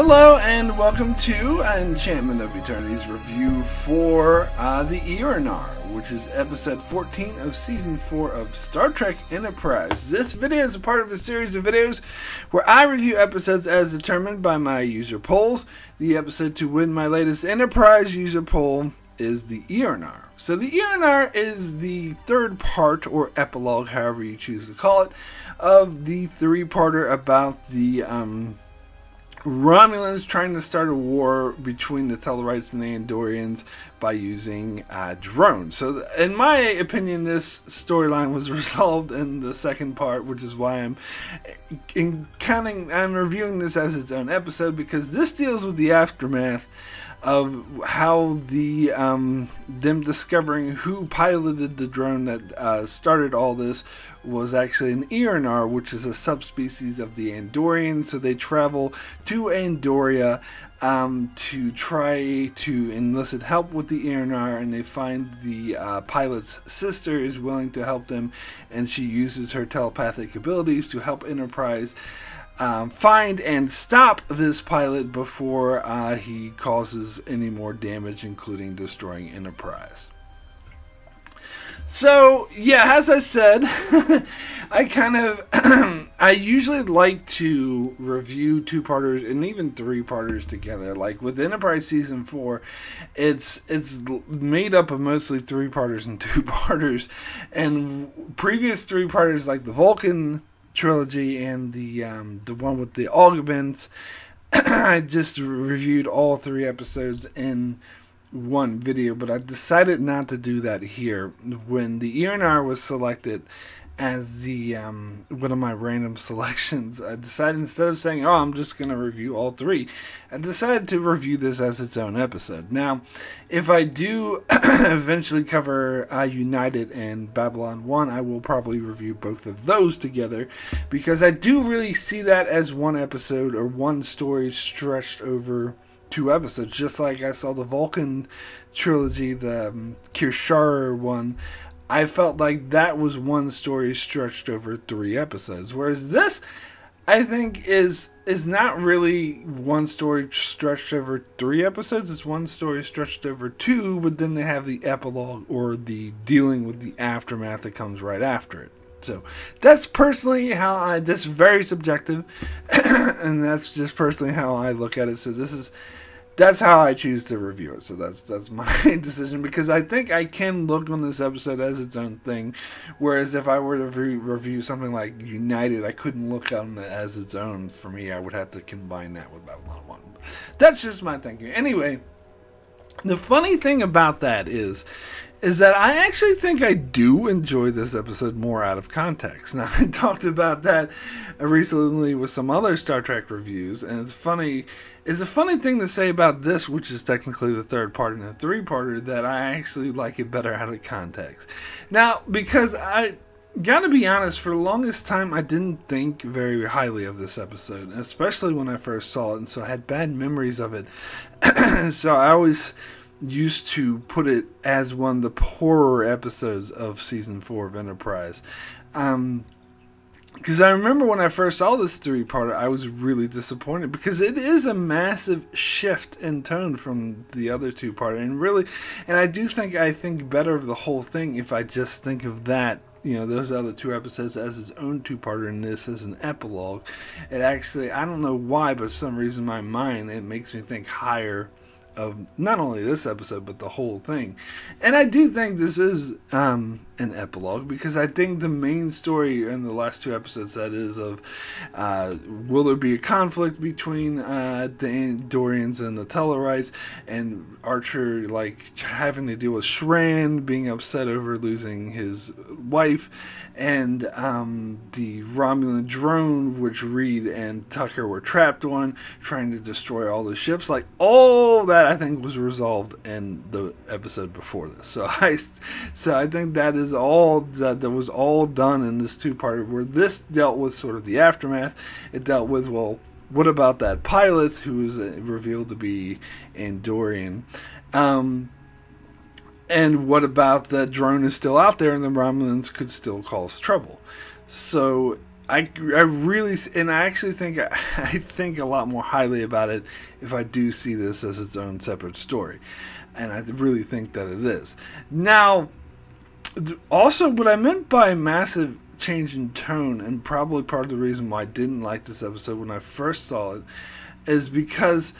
Hello and welcome to Enchantment of Eternity's review for uh, the Aenar, which is episode 14 of season 4 of Star Trek Enterprise. This video is a part of a series of videos where I review episodes as determined by my user polls. The episode to win my latest Enterprise user poll is the Aenar. So the Aenar is the third part or epilogue, however you choose to call it, of the three-parter about the um, Romulans trying to start a war between the Tellarites and the Andorians by using uh, drones. So, in my opinion, this storyline was resolved in the second part, which is why I'm in counting. I'm reviewing this as its own episode because this deals with the aftermath of how the um, them discovering who piloted the drone that uh, started all this was actually an Aenar, which is a subspecies of the Andorians. So they travel to Andoria um, to try to enlist help with the Aenar, and they find the uh, pilot's sister is willing to help them, and she uses her telepathic abilities to help Enterprise um, find and stop this pilot before uh, he causes any more damage, including destroying Enterprise. So, yeah, as I said, I kind of, I usually like to review two-parters and even three-parters together. Like with Enterprise Season 4, it's it's made up of mostly three-parters and two-parters. And previous three-parters, like the Vulcan trilogy and the um, the one with the Augments. I just reviewed all three episodes in one video, but I decided not to do that here. When the Aenar was selected as the um, one of my random selections, I decided instead of saying, "Oh, I'm just going to review all three, I decided to review this as its own episode. Now, if I do eventually cover uh, United and Babel One, I will probably review both of those together because I do really see that as one episode or one story stretched over two episodes, just like I saw the Vulcan trilogy, the um, Kir'Shar one. I felt like that was one story stretched over three episodes, whereas this, I think, is is not really one story stretched over three episodes. It's one story stretched over two, but then they have the epilogue or the dealing with the aftermath that comes right after it. So that's personally how I. This is very subjective, and that's just personally how I look at it. So this is that's how I choose to review it. So that's that's my decision because I think I can look on this episode as its own thing, whereas if I were to re- review something like United, I couldn't look on it as its own. For me, I would have to combine that with Babel One. That's just my thinking. Anyway, the funny thing about that is is that I actually think I do enjoy this episode more out of context. Now, I talked about that recently with some other Star Trek reviews, and it's funny. It's a funny thing to say about this, which is technically the third part in the three parter, that I actually like it better out of context. Now, because I gotta be honest, for the longest time, I didn't think very highly of this episode, especially when I first saw it, and so I had bad memories of it. so I always used to put it as one of the poorer episodes of season four of Enterprise. Um, because I remember when I first saw this three parter, I was really disappointed because it is a massive shift in tone from the other two parter, and really, and I do think I think better of the whole thing if I just think of that you know those other two episodes as its own two-parter and this as an epilogue it actually i don't know why but some reason my mind it makes me think higher of not only this episode but the whole thing. And I do think this is um, an epilogue because I think the main story in the last two episodes that is of uh, will there be a conflict between uh, the Andorians and the Tellarites and Archer like having to deal with Shran being upset over losing his wife and um, the Romulan drone which Reed and Tucker were trapped on trying to destroy all the ships like all that I think was resolved in the episode before this. So I, so I think that is all that, that was all done in this two part where this dealt with sort of the aftermath. It dealt with well, what about that pilot who was uh, revealed to be Andorian? Um, and what about that drone is still out there and the Romulans could still cause trouble? So I, I really and I actually think I think a lot more highly about it if I do see this as its own separate story, and I really think that it is. Now, also what I meant by a massive change in tone, and probably part of the reason why I didn't like this episode when I first saw it, is because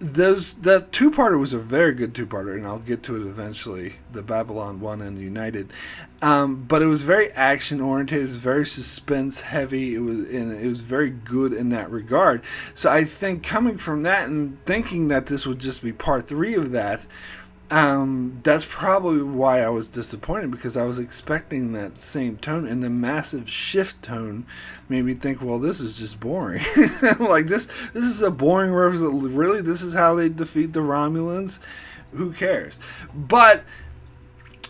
those that two parter was a very good two parter, and I'll get to it eventually. The Babel One and United, um, but it was very action oriented. It was very suspense heavy. It was and it was very good in that regard. So I think coming from that and thinking that this would just be part three of that um, that's probably why I was disappointed because I was expecting that same tone, and the massive shift tone made me think, well, this is just boring. like this, this is a boring reference. Really, this is how they defeat the Romulans. Who cares? But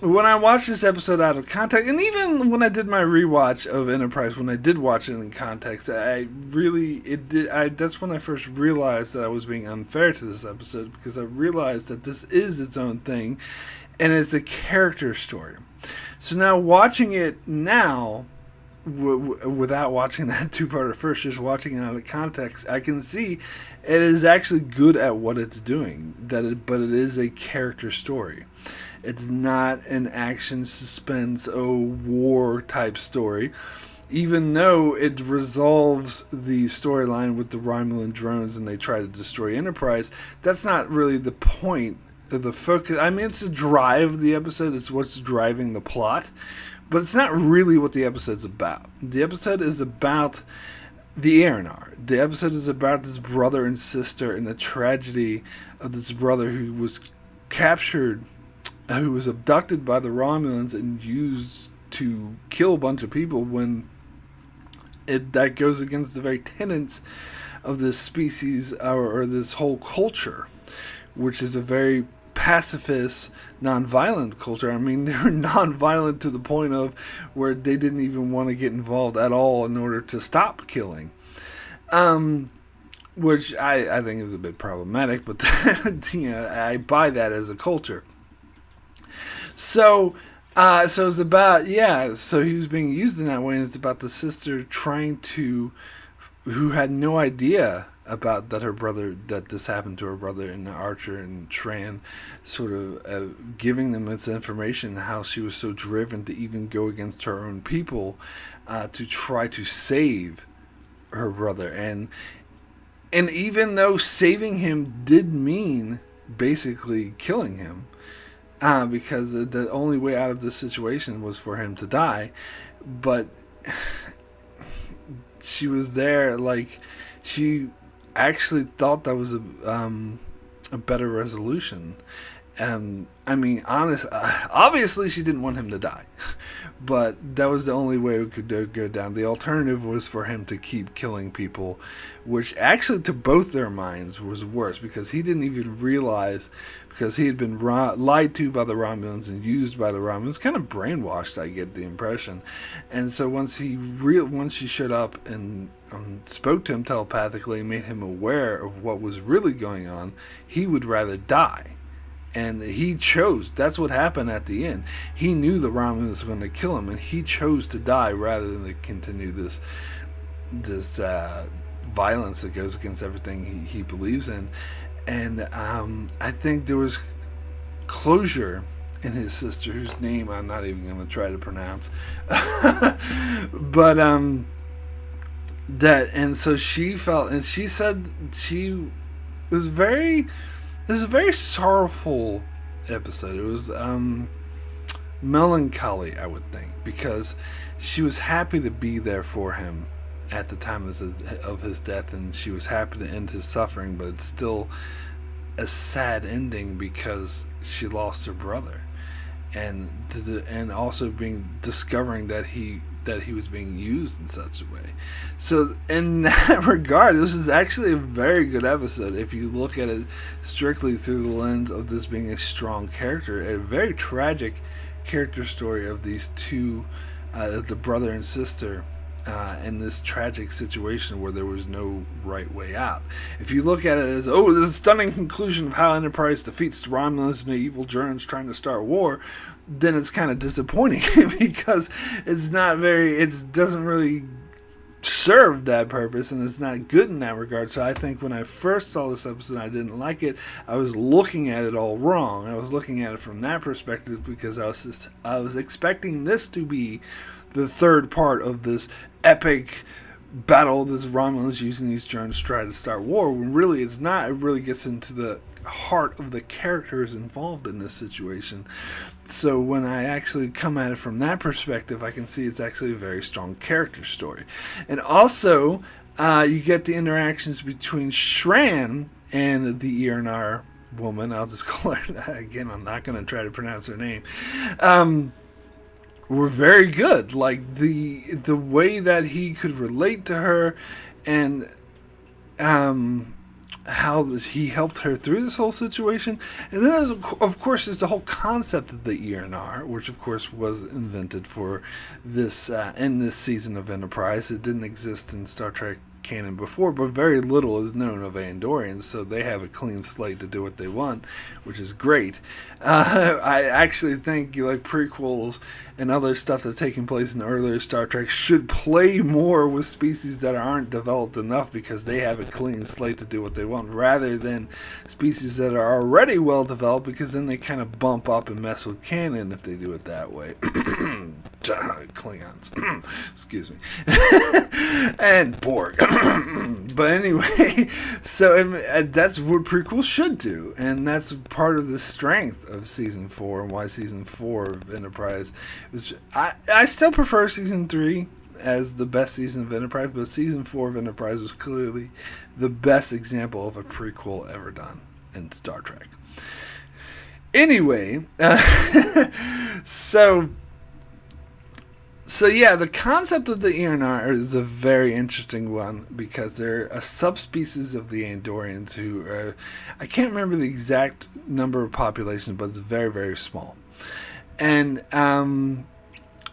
when I watched this episode out of context, and even when I did my rewatch of Enterprise, when I did watch it in context, I really it did. I that's when I first realized that I was being unfair to this episode because I realized that this is its own thing, and it's a character story. So now watching it now, w- w- without watching that two-parter first, just watching it out of context, I can see it is actually good at what it's doing. That it, but it is a character story. It's not an action suspense, oh, war type story. Even though it resolves the storyline with the Romulan drones and they try to destroy Enterprise, that's not really the point of the focus. I mean, it's the drive of the episode, it's what's driving the plot, but it's not really what the episode's about. The episode is about the Aenar. The episode is about this brother and sister and the tragedy of this brother who was captured who was abducted by the Romulans and used to kill a bunch of people when it that goes against the very tenets of this species or, or this whole culture, which is a very pacifist, non-violent culture. I mean, they're non-violent to the point of where they didn't even want to get involved at all in order to stop killing. Um, which I, I think is a bit problematic, but you know, I buy that as a culture. So, uh, so it's about yeah. So he was being used in that way, and it's about the sister trying to, who had no idea about that her brother that this happened to her brother and Archer and Shran, sort of uh, giving them this information how she was so driven to even go against her own people, uh, to try to save her brother and and even though saving him did mean basically killing him uh, because the only way out of this situation was for him to die. But she was there, like she actually thought that was a um, a better resolution. And I mean, honest, uh, obviously she didn't want him to die, but that was the only way we could go down. The alternative was for him to keep killing people, which actually, to both their minds, was worse because he didn't even realize because he had been lied to by the Romulans and used by the Romulans, kind of brainwashed. I get the impression, and so once he real once she showed up and um, spoke to him telepathically, made him aware of what was really going on, he would rather die and he chose. That's what happened at the end. He knew the Romulans was going to kill him, and he chose to die rather than to continue this this uh, violence that goes against everything he, he believes in. And um, I think there was closure in his sister, whose name I'm not even going to try to pronounce, but um, that and so she felt, and she said she was very this is a very sorrowful episode. It was um, melancholy, I would think, because she was happy to be there for him at the time of his, of his death, and she was happy to end his suffering, but it's still a sad ending because she lost her brother, and and also being discovering that he that he was being used in such a way. So, in that regard, this is actually a very good episode if you look at it strictly through the lens of this being a strong character, a very tragic character story of these two, uh, the brother and sister uh, in this tragic situation where there was no right way out. If you look at it as, oh, this is stunning conclusion of how Enterprise defeats the Romulans and the evil Germans trying to start war, then it's kind of disappointing because it's not very, it doesn't really serve that purpose and it's not good in that regard. So I think when I first saw this episode, I didn't like it. I was looking at it all wrong. I was looking at it from that perspective because I was just, I was expecting this to be the third part of this epic battle this Romulus using these drones to try to start war when really it's not. It really gets into the heart of the characters involved in this situation. So when I actually come at it from that perspective, I can see it's actually a very strong character story. And also, uh, you get the interactions between Shran and the Aenar woman. I'll just call her again. I'm not going to try to pronounce her name. Um, were very good. Like the the way that he could relate to her, and um, how he helped her through this whole situation. And then, of course, is the whole concept of the Aenar, which of course was invented for this uh, in this season of Enterprise. It didn't exist in Star Trek canon before, but very little is known of Andorians, so they have a clean slate to do what they want, which is great. Uh, I actually think like prequels and other stuff that's taking place in earlier Star Trek should play more with species that aren't developed enough because they have a clean slate to do what they want, rather than species that are already well developed because then they kind of bump up and mess with canon if they do it that way. Klingons. Excuse me. and Borg. but anyway, so and that's what prequels should do. And that's part of the strength of season four and why season four of Enterprise was. I, I still prefer season three as the best season of Enterprise, but season four of Enterprise was clearly the best example of a prequel ever done in Star Trek. Anyway, uh, so so yeah, the concept of the Aenar is a very interesting one because they're a subspecies of the Andorians who are, I can't remember the exact number of population, but it's very very small, and um,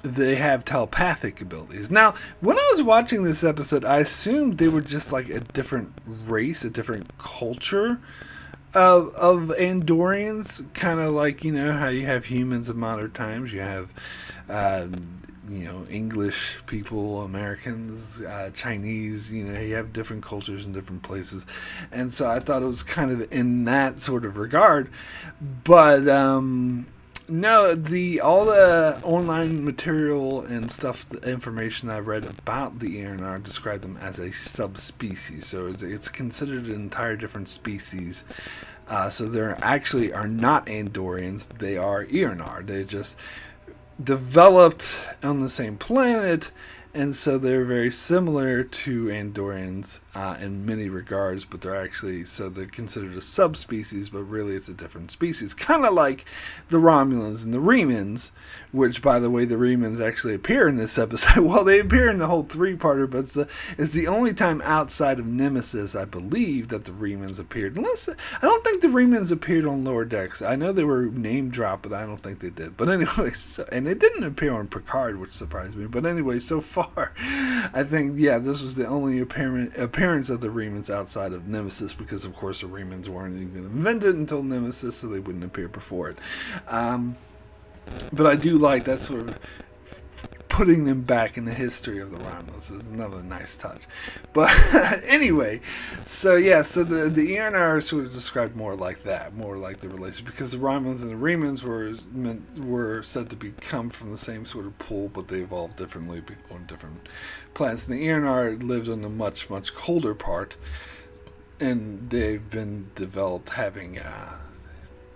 they have telepathic abilities. Now, when I was watching this episode, I assumed they were just like a different race, a different culture of of Andorians, kind of like you know how you have humans in modern times, you have. Um, you know English people, Americans, uh, Chinese. You know, you have different cultures in different places, and so I thought it was kind of in that sort of regard. But um, no, the all the online material and stuff, the information I've read about the Aenar describe them as a subspecies. So it's, it's considered an entire different species. Uh, so they actually are not Andorians; they are Aenar. They just developed on the same planet, and so they're very similar to Andorians uh, in many regards, but they're actually so they're considered a subspecies, but really it's a different species, kind of like the Romulans and the Remans, which, by the way, the Remans actually appear in this episode. well, they appear in the whole three-parter, but it's the, it's the only time outside of Nemesis, I believe, that the Remans appeared. Unless I don't think the Remans appeared on Lower Decks. I know they were name dropped, but I don't think they did. But anyway, so, and it didn't appear on Picard, which surprised me. But anyway, so far, I think yeah, this was the only apparent appearance of the Remans outside of Nemesis, because of course the Remans weren't even invented until Nemesis, so they wouldn't appear before it. Um, but I do like that sort of putting them back in the history of the Romulans is another nice touch. But anyway, so yeah, so the the Aenar are sort of described more like that, more like the relationship, because the Romulans and the Remans were meant, were said to become from the same sort of pool, but they evolved differently on different planets. And the Aenar lived on a much much colder part, and they've been developed having. Uh,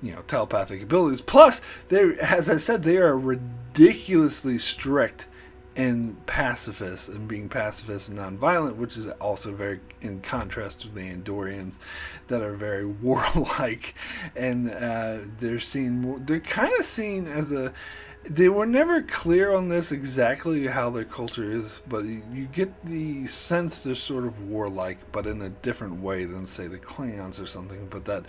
you know telepathic abilities. Plus, they, as I said, they are ridiculously strict and pacifist and being pacifist and nonviolent, which is also very in contrast to the Andorians that are very warlike and uh, they're seen. They're kind of seen as a they were never clear on this exactly how their culture is, but you get the sense they're sort of warlike, but in a different way than, say, the Klingons or something. But that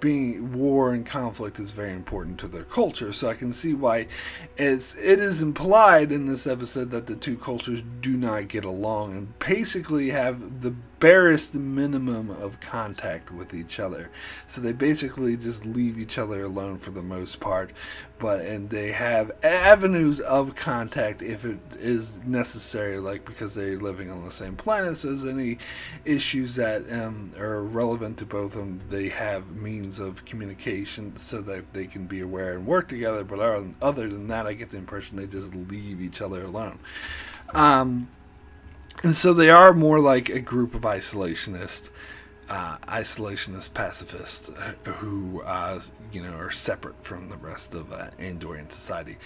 being war and conflict is very important to their culture. So I can see why it's, it is implied in this episode that the two cultures do not get along and basically have the barest minimum of contact with each other. So they basically just leave each other alone for the most part, but and they have avenues of contact if it is necessary, like because they're living on the same planet. So there's any issues that um, are relevant to both of them, they have means of communication so that they can be aware and work together. But other than that, I get the impression they just leave each other alone. Um, and so they are more like a group of isolationists, uh, isolationist pacifists who, uh, you know, are separate from the rest of uh, Andorian society.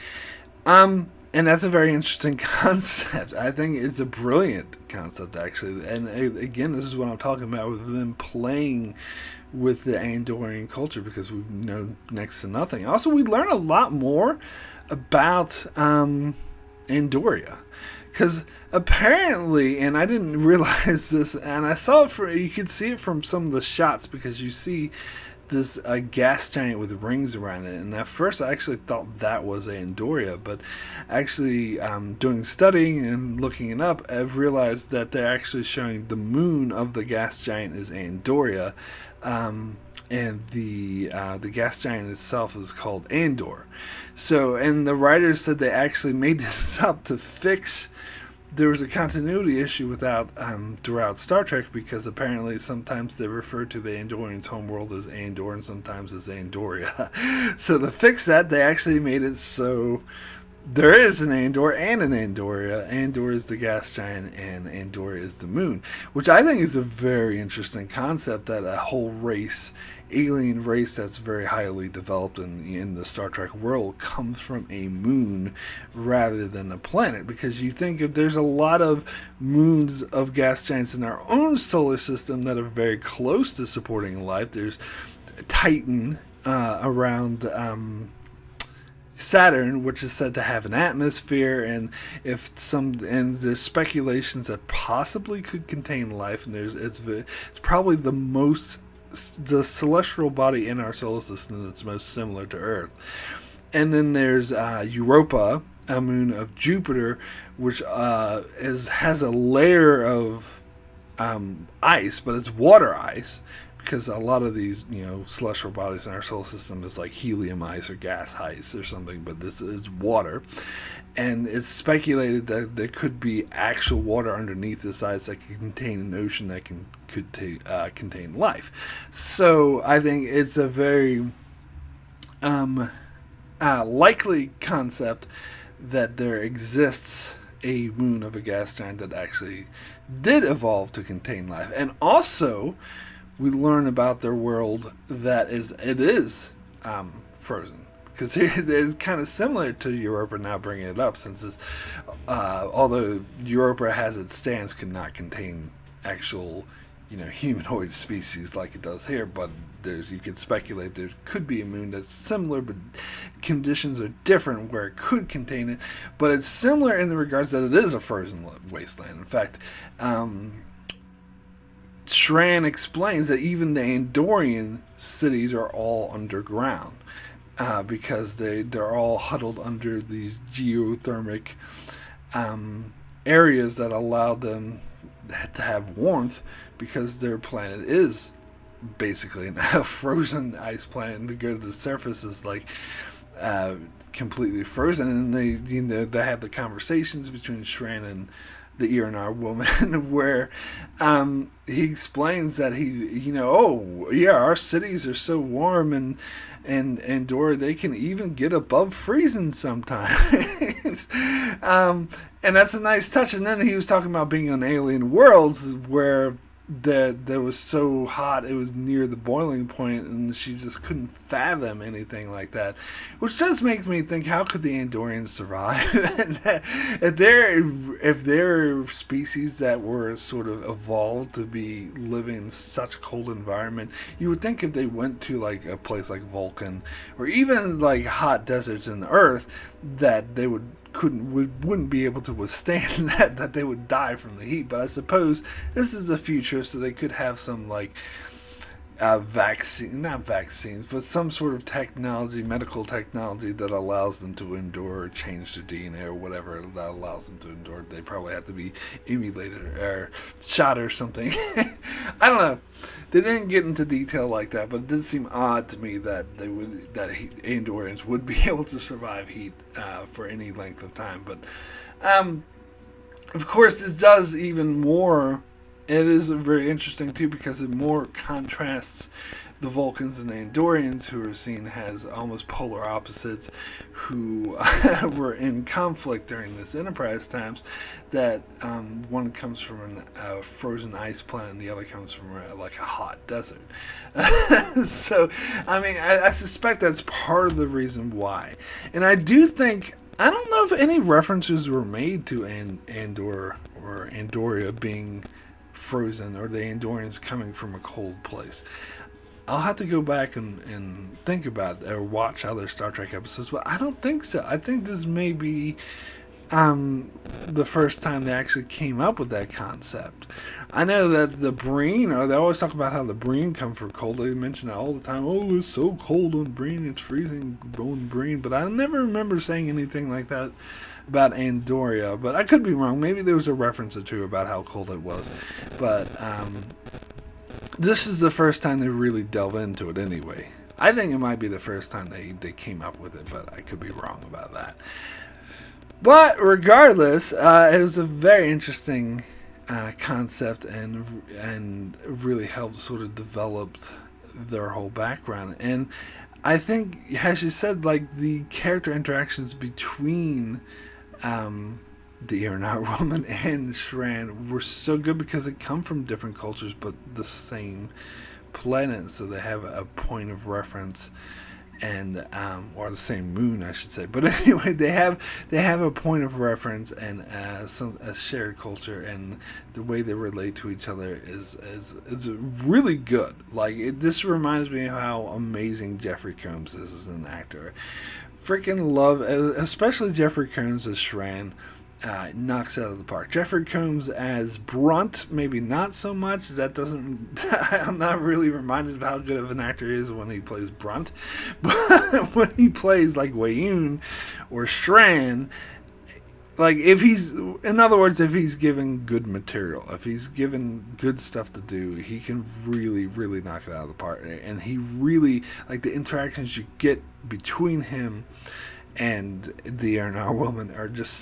Um, and that's a very interesting concept. I think it's a brilliant concept, actually. And uh, again, this is what I'm talking about with them playing with the Andorian culture because we know next to nothing. Also, we learn a lot more about um, Andoria because apparently, and I didn't realize this, and I saw it for you could see it from some of the shots because you see this a gas giant with rings around it. And at first, I actually thought that was a Andoria, but actually, um, doing studying and looking it up, I've realized that they're actually showing the moon of the gas giant is Andoria. Um, and the uh, the gas giant itself is called Andor. So, and the writers said they actually made this up to fix. There was a continuity issue without um, throughout Star Trek because apparently sometimes they refer to the Andorians' homeworld as Andor and sometimes as Andoria. so to fix that, they actually made it so there is an Andor and an Andoria. Andor is the gas giant, and Andor is the moon, which I think is a very interesting concept. That a whole race, alien race that's very highly developed in in the Star Trek world, comes from a moon rather than a planet. Because you think if there's a lot of moons of gas giants in our own solar system that are very close to supporting life. There's Titan uh, around. Um, Saturn, which is said to have an atmosphere, and if some and there's speculations that possibly could contain life, and there's it's it's probably the most the celestial body in our solar system that's most similar to Earth. And then there's uh, Europa, a moon of Jupiter, which uh, is has a layer of um, ice, but it's water ice, because a lot of these, you know, celestial bodies in our solar system is like helium ice or gas ice or something, but this is water. And it's speculated that there could be actual water underneath this ice that could contain an ocean that can could uh, contain life. So I think it's a very um, uh, likely concept that there exists a moon of a gas giant that actually did evolve to contain life, and also we learn about their world that is it is um, frozen. Because it is kind of similar to Europa now bringing it up since it's uh, although Europa has its stance could not contain actual you know humanoid species like it does here but there's you could speculate there could be a moon that's similar but conditions are different where it could contain it. But it's similar in the regards that it is a frozen wasteland. In fact um, Shran explains that even the Andorian cities are all underground uh, because they they're all huddled under these geothermic um, areas that allow them to have warmth because their planet is basically a frozen ice planet and to go to the surface is like uh, completely frozen. And they you know they have the conversations between Shran and the Aenar woman, where um, he explains that he, you know, oh yeah, our cities are so warm and and and Dora they can even get above freezing sometimes. um, and that's a nice touch. And then he was talking about being on alien worlds where that that was so hot it was near the boiling point and she just couldn't fathom anything like that. Which does make me think how could the andorians survive? If they're if they're species that were sort of evolved to be living in such a cold environment you would think if they went to like a place like vulcan or even like hot deserts in the earth that they would couldn't would, wouldn't be able to withstand that that they would die from the heat. But i suppose this is the future so they could have some like uh, vaccine, not vaccines, but some sort of technology, medical technology that allows them to endure change their DNA or whatever that allows them to endure. They probably have to be emulated or shot or something. I don't know. They didn't get into detail like that, but it did seem odd to me that they would that Andorians would be able to survive heat uh, for any length of time. But um, of course, this does even more it is very interesting too because it more contrasts the Vulcans and the Andorians, who are seen as almost polar opposites, who were in conflict during this Enterprise times. That um, one comes from a frozen ice planet, and the other comes from like a hot desert. so, I mean, I, I suspect that's part of the reason why. And I do think I don't know if any references were made to And Andor or Andoria being frozen or the Andorians coming from a cold place. I'll have to go back and, and think about or watch other Star Trek episodes, but I don't think so. I think this may be um, the first time they actually came up with that concept. I know that the Breen, or they always talk about how the Breen come from cold. They mention it all the time. Oh, it's so cold on Breen, it's freezing on Breen. But I never remember saying anything like that about Andoria, but I could be wrong. Maybe there was a reference or two about how cold it was. But um, this is the first time they really delve into it anyway. I think it might be the first time they, they came up with it, but I could be wrong about that. But regardless, uh, it was a very interesting uh, concept and and really helped sort of develop their whole background. And I think, as you said, like the character interactions between um, the Aenar woman and Shran were so good because they come from different cultures but the same planet, so they have a point of reference and um, or the same moon, I should say. But anyway, they have they have a point of reference and uh, some a shared culture, and the way they relate to each other is is is really good. Like it, this reminds me of how amazing Jeffrey Combs is as an actor freaking love, especially Jeffrey Combs as Shran. Uh, knocks out of the park. Jeffrey Combs as Brunt, maybe not so much. That doesn't. I'm not really reminded of how good of an actor he is when he plays Brunt, but when he plays like Weyoun or Shran, like if he's in other words if he's given good material if he's given good stuff to do he can really really knock it out of the park. And he really like the interactions you get between him and the Aenar woman are just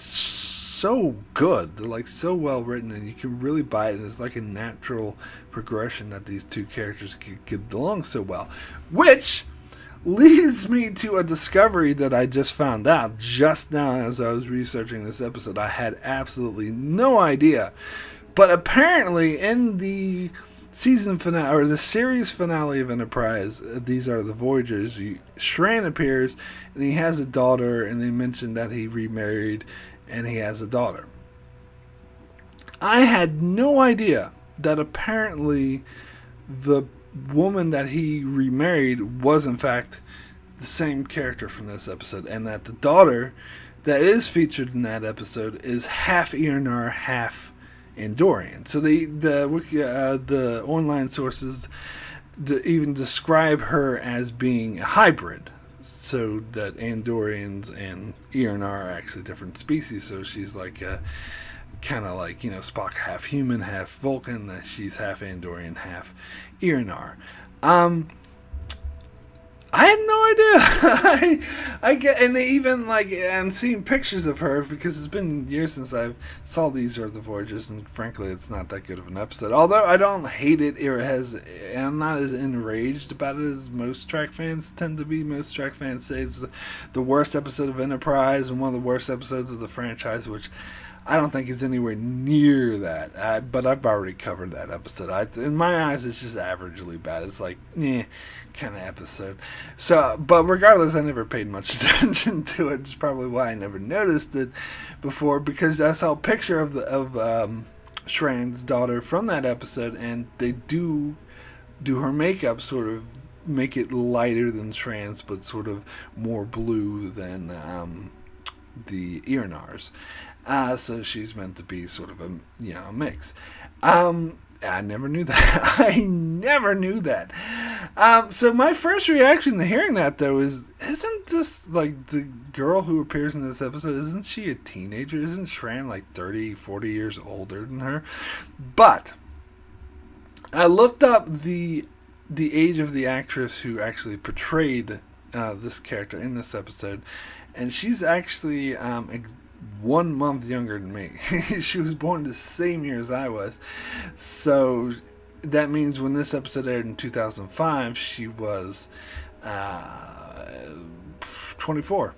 so good they're like so well written and you can really buy it and it's like a natural progression that these two characters get along so well. Which leads me to a discovery that I just found out just now as I was researching this episode. I had absolutely no idea. But apparently, in the season finale or the series finale of Enterprise, uh, these are the Voyages. Shran appears and he has a daughter, and they mention that he remarried and he has a daughter. I had no idea that apparently the woman that he remarried was in fact the same character from this episode, and that the daughter that is featured in that episode is half Aenar, half Andorian. So the the uh, the online sources even describe her as being a hybrid, so that Andorians and Aenar are actually different species. So she's like a kind of like you know Spock, half human, half Vulcan. That she's half Andorian, half Aenar. Um, I had no idea. I, I get, and even like, and seeing pictures of her because it's been years since I've saw these are the Voyages, and frankly, it's not that good of an episode. Although I don't hate it, it has, and I'm not as enraged about it as most Trek fans tend to be. Most Trek fans say it's the worst episode of Enterprise and one of the worst episodes of the franchise, which I don't think it's anywhere near that. I, but I've already covered that episode. I, in my eyes, it's just averagely bad. It's like, eh, kind of episode. So, but regardless, I never paid much attention to it. It's probably why I never noticed it before because I saw a picture of the of um, Shran's daughter from that episode, and they do do her makeup sort of make it lighter than Shran's, but sort of more blue than um, the Aenars. Uh, so she's meant to be sort of a you know a mix. Um, I never knew that. I never knew that. Um, so my first reaction to hearing that though is, isn't this like the girl who appears in this episode? Isn't she a teenager? Isn't Shran like 30, 40 years older than her? But I looked up the the age of the actress who actually portrayed uh, this character in this episode, and she's actually um, ex- one month younger than me. she was born the same year as I was, so that means when this episode aired in 2005, she was uh, 24.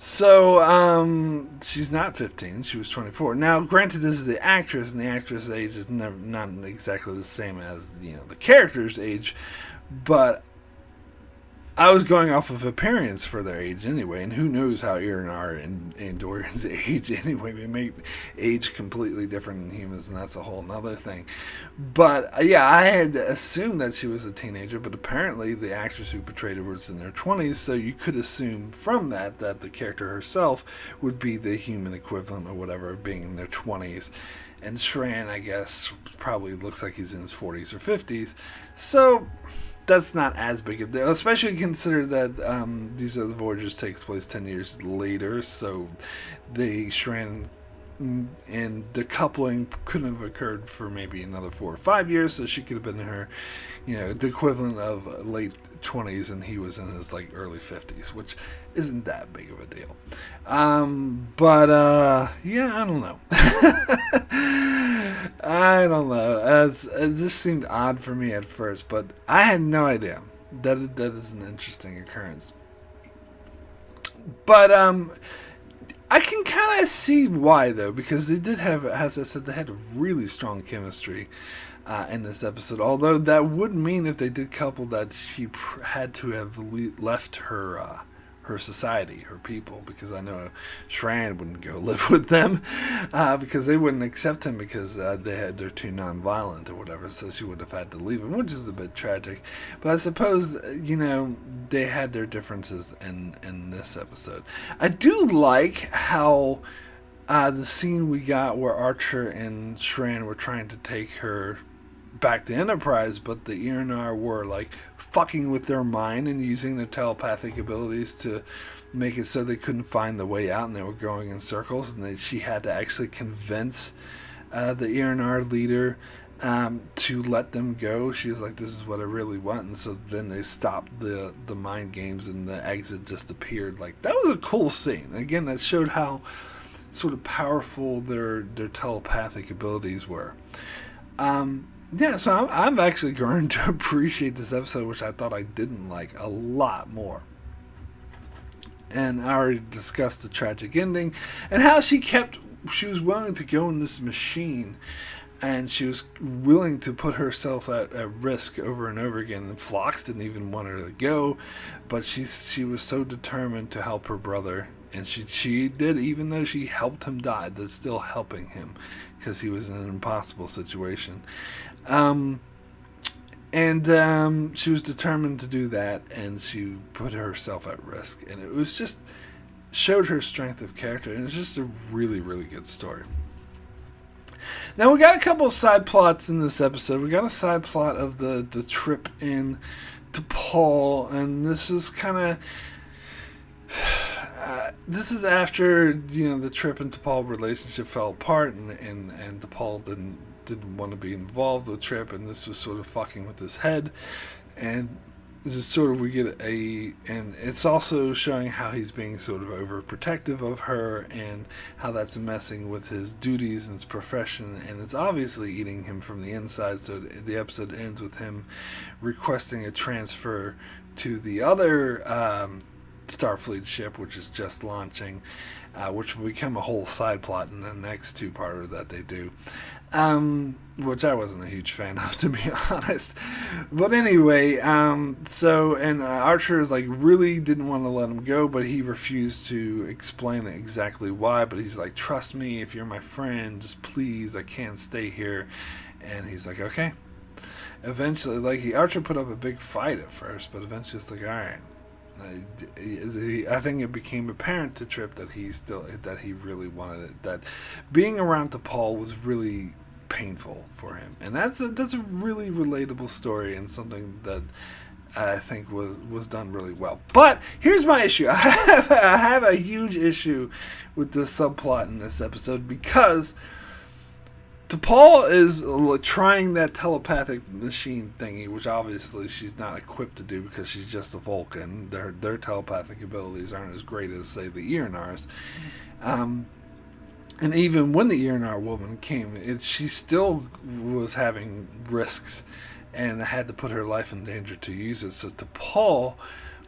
So um, she's not 15; she was 24. Now, granted, this is the actress, and the actress' age is never, not exactly the same as you know the character's age, but I was going off of appearance for their age anyway, and who knows how Aenar and, and Dorian's age anyway. They may age completely different than humans, and that's a whole other thing. But uh, yeah, I had assumed that she was a teenager, but apparently the actress who portrayed her was in their 20s, so you could assume from that that the character herself would be the human equivalent or whatever being in their 20s. And Shran, I guess, probably looks like he's in his 40s or 50s. So that's not as big a deal, especially consider that um, these are the voyages takes place ten years later. So the Shran and the coupling couldn't have occurred for maybe another four or five years. So she could have been her, you know, the equivalent of late twenties, and he was in his like early fifties, which isn't that big of a deal. Um, but uh, yeah, I don't know. I don't know. It's, it just seemed odd for me at first, but I had no idea. That that is an interesting occurrence. But um, I can kind of see why though, because they did have, as I said, they had a really strong chemistry. Uh, in this episode. Although that would mean if they did couple that she had to have le- left her uh, her society, her people, because I know Shran wouldn't go live with them uh, because they wouldn't accept him because uh, they had they're too nonviolent or whatever. So she would have had to leave him, which is a bit tragic. But I suppose you know they had their differences in in this episode. I do like how. Uh, the scene we got where Archer and Shran were trying to take her back to Enterprise, but the Aenar were like fucking with their mind and using their telepathic abilities to make it so they couldn't find the way out and they were going in circles and they, she had to actually convince uh, the Aenar leader um, to let them go. She was like, "This is what I really want," and so then they stopped the the mind games and the exit just appeared. Like that was a cool scene. Again, that showed how sort of powerful their their telepathic abilities were. Um, yeah, so I'm, I'm actually going to appreciate this episode, which I thought I didn't like a lot more. And I already discussed the tragic ending and how she kept, she was willing to go in this machine and she was willing to put herself at, at risk over and over again. And Phlox didn't even want her to go, but she she was so determined to help her brother, and she she did, even though she helped him die, that's still helping him because he was in an impossible situation. Um, and um, she was determined to do that, and she put herself at risk. And it was just showed her strength of character, and it's just a really, really good story. Now we got a couple side plots in this episode. We got a side plot of the the trip in T'Pol, and this is kind of. Uh, this is after you know the trip and T'Pol relationship fell apart, and and and T'Pol didn't didn't want to be involved with Trip, and this was sort of fucking with his head. And this is sort of we get a, and it's also showing how he's being sort of overprotective of her, and how that's messing with his duties and his profession, and it's obviously eating him from the inside. So the episode ends with him requesting a transfer to the other. Um, Starfleet ship, which is just launching, uh, which will become a whole side plot in the next two parter that they do. Um, which I wasn't a huge fan of, to be honest. But anyway, um, so and uh, Archer is like really didn't want to let him go, but he refused to explain exactly why. But he's like, "Trust me, if you're my friend, just please, I can't stay here." And he's like, "Okay." Eventually, like he Archer put up a big fight at first, but eventually it's like, "All right." I think it became apparent to Trip that he still that he really wanted it. That being around T'Pol was really painful for him, and that's a that's a really relatable story and something that I think was was done really well. But here's my issue: I have, I have a huge issue with this subplot in this episode because. T'Pol is trying that telepathic machine thingy, which obviously she's not equipped to do because she's just a Vulcan. Their their telepathic abilities aren't as great as say the Aenars. Um, and even when the Aenar woman came, it, she still was having risks and had to put her life in danger to use it. So T'Pol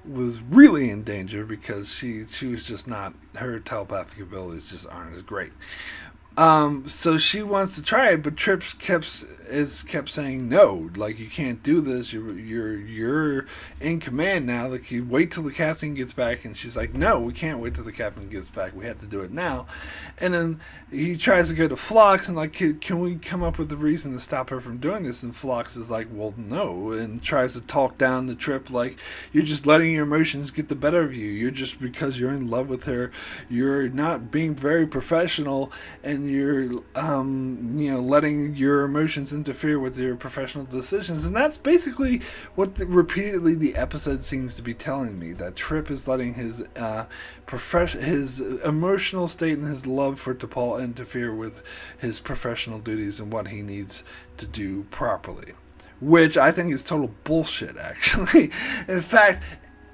was really in danger because she she was just not her telepathic abilities just aren't as great. Um, so she wants to try it, but Trips kept is kept saying no, like you can't do this. You're you're you're in command now. Like you wait till the captain gets back, and she's like, no, we can't wait till the captain gets back. We have to do it now. And then he tries to go to Phlox and like, can, can we come up with a reason to stop her from doing this? And Phlox is like, well, no, and tries to talk down the trip like you're just letting your emotions get the better of you. You're just because you're in love with her, you're not being very professional, and you're um, you know letting your emotions interfere with your professional decisions, and that's basically what the, repeatedly the episode seems to be telling me that Trip is letting his uh, profession, his emotional state and his love for T'Pol interfere with his professional duties and what he needs to do properly which I think is total bullshit, actually. In fact,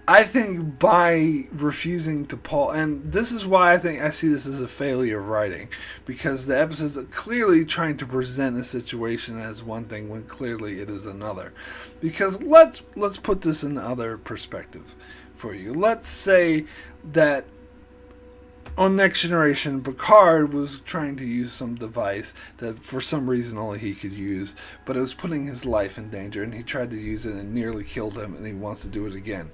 I think by refusing T'Pol, and this is why I think I see this as a failure of writing, because the episodes are clearly trying to present a situation as one thing when clearly it is another. Because let's let's put this in other perspective for you. Let's say that on Next Generation, Picard was trying to use some device that for some reason only he could use, but it was putting his life in danger, and he tried to use it and nearly killed him, and he wants to do it again.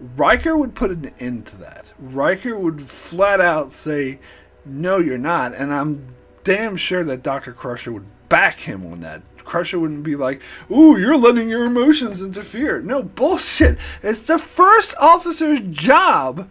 Riker would put an end to that. Riker would flat out say, No, you're not. And I'm damn sure that Dr. Crusher would back him on that. Crusher wouldn't be like, Ooh, you're letting your emotions interfere. No, bullshit. It's the first officer's job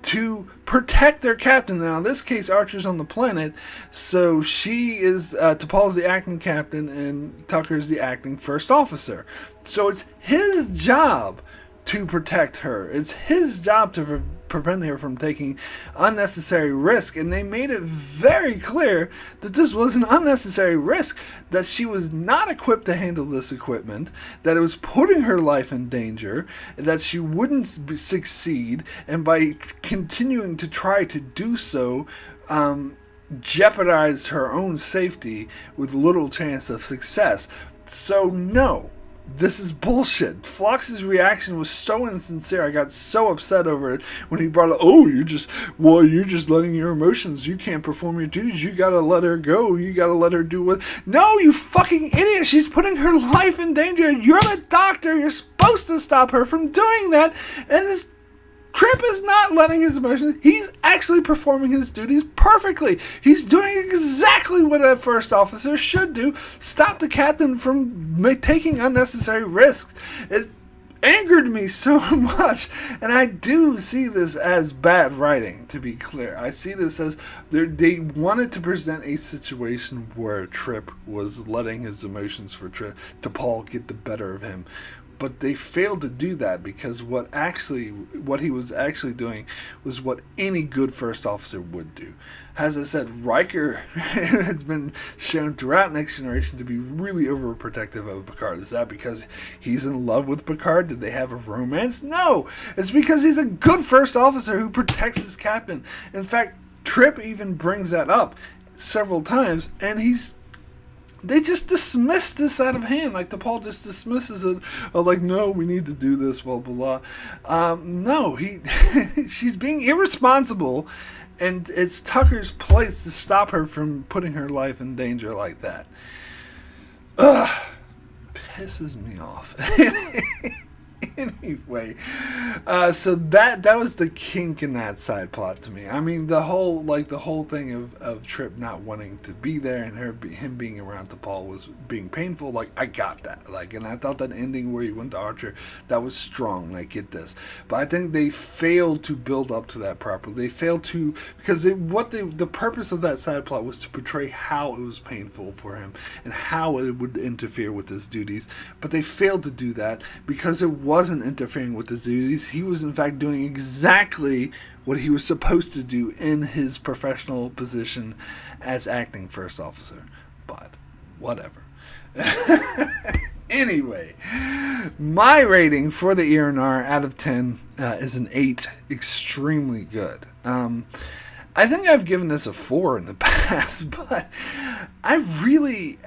to protect their captain. Now, in this case, Archer's on the planet, so she is, uh, T'Pol's the acting captain, and Tucker's the acting first officer. So it's his job to protect her. It's his job to pre- prevent her from taking unnecessary risk. And they made it very clear that this was an unnecessary risk, that she was not equipped to handle this equipment, that it was putting her life in danger, that she wouldn't succeed, and by continuing to try to do so, um, jeopardize her own safety with little chance of success. So, no this is bullshit. Phlox's reaction was so insincere. I got so upset over it when he brought up, oh, you're just, well, you're just letting your emotions, you can't perform your duties. You gotta let her go. You gotta let her do what. No, you fucking idiot. She's putting her life in danger. You're the doctor. You're supposed to stop her from doing that. And this Trip is not letting his emotions. He's actually performing his duties perfectly. He's doing exactly what a first officer should do. Stop the captain from taking unnecessary risks. It angered me so much, and I do see this as bad writing. To be clear, I see this as they wanted to present a situation where Trip was letting his emotions for Trip T'Pol get the better of him, but they failed to do that because what actually what he was actually doing was what any good first officer would do. As I said, Riker has been shown throughout Next Generation to be really overprotective of Picard. Is that because he's in love with Picard? Did they have a romance? No, it's because he's a good first officer who protects his captain. In fact, Trip even brings that up several times, and he's they just dismiss this out of hand. Like T'Pol just dismisses it. Oh, like no, we need to do this. Blah blah blah. Um, no, he she's being irresponsible, and it's Tucker's place to stop her from putting her life in danger like that. Ugh, pisses me off. anyway, uh, so that that was the kink in that side plot to me. I mean, the whole like the whole thing of, of Trip not wanting to be there and her him being around T'Pol was being painful. Like I got that. Like, and I thought that ending where he went to Archer that was strong. I get this, but I think they failed to build up to that properly. They failed to because it, what they, the purpose of that side plot was to portray how it was painful for him and how it would interfere with his duties. But they failed to do that because it wasn't interfering with his duties. He was, in fact, doing exactly what he was supposed to do in his professional position as acting first officer. But whatever. anyway, my rating for the Aenar out of 10 uh, is an 8. Extremely good. Um, I think I've given this a 4 in the past, but I really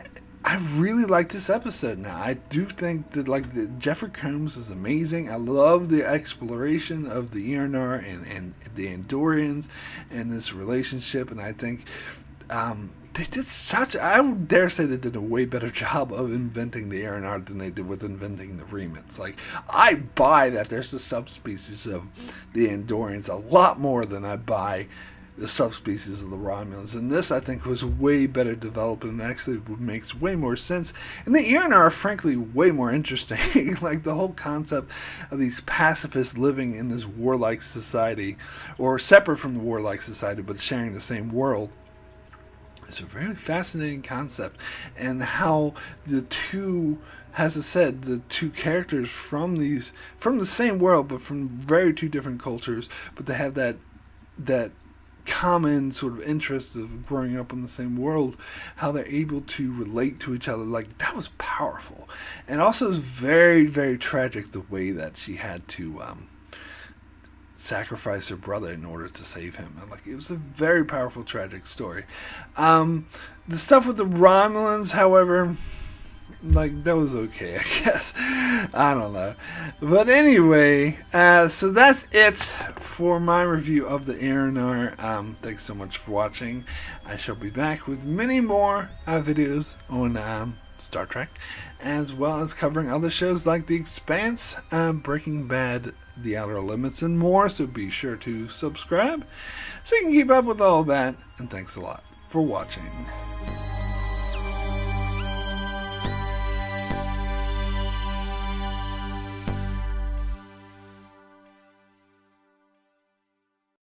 I really like this episode now. I do think that like the Jeffrey Combs is amazing. I love the exploration of the Aenar and, and the Andorians and this relationship, and I think um, they did such. I would dare say they did a way better job of inventing the Aenar than they did with inventing the Remans. Like I buy that there's a subspecies of the Andorians a lot more than I buy the subspecies of the Romulans. And this, I think, was way better developed and actually makes way more sense. And the Aenar are, frankly, way more interesting. like the whole concept of these pacifists living in this warlike society, or separate from the warlike society, but sharing the same world. It's a very fascinating concept, and how the two as I said, the two characters from these from the same world, but from very two different cultures, but they have that that common sort of interest of growing up in the same world, how they're able to relate to each other. Like that was powerful, and also it's very very tragic the way that she had to um, sacrifice her brother in order to save him. And like it was a very powerful tragic story. Um, the stuff with the Romulans, however like that was okay, I guess. I don't know, but anyway, uh, so that's it for my review of the Aenar. Um, thanks so much for watching. I shall be back with many more uh, videos on um, Star Trek, as well as covering other shows like The Expanse, uh, Breaking Bad, The Outer Limits, and more. So be sure to subscribe so you can keep up with all that. And thanks a lot for watching.